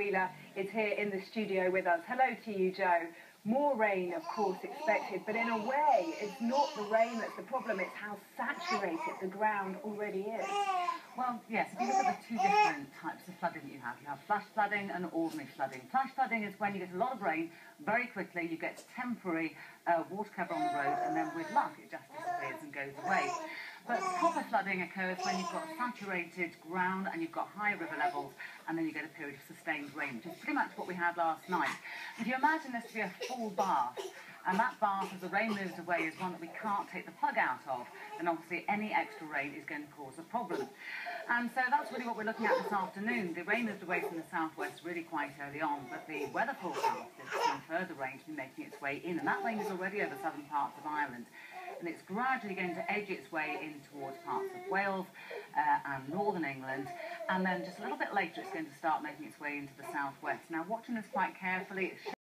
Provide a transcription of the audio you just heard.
Wheeler is here in the studio with us. Hello to you, Jo. More rain, of course, expected, but in a way, it's not the rain that's the problem, it's how saturated the ground already is. Well, yes, if you look at the two different types of flooding that you have, you have flash flooding and ordinary flooding. Flash flooding is when you get a lot of rain very quickly, you get temporary uh, water cover on the road, and then with luck, it just disappears and goes away. But proper flooding occurs when you've got saturated ground and you've got high river levels, and then you get a period of sustained rain, which is pretty much what we had last night. If you imagine this to be a full bath, and that bath, as the rain moves away, is one that we can't take the plug out of, then obviously any extra rain is going to cause a problem. And so that's really what we're looking at this afternoon. The rain moved away from the southwest really quite early on, but the weather forecast is seeing further rain to be making its way in, and that rain is already over southern parts of Ireland and it's gradually going to edge its way in towards parts of Wales uh, and northern England, and then just a little bit later it's going to start making its way into the southwest. Now, watching this quite carefully,